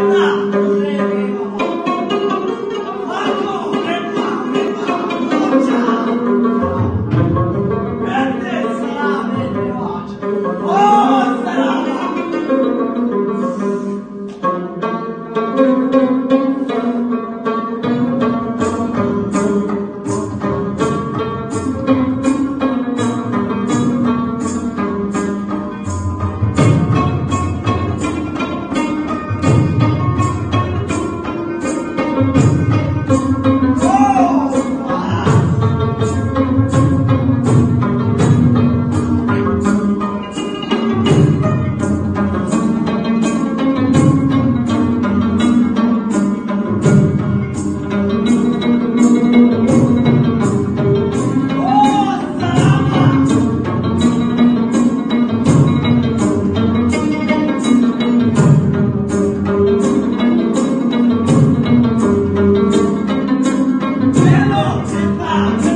Amen. Hello,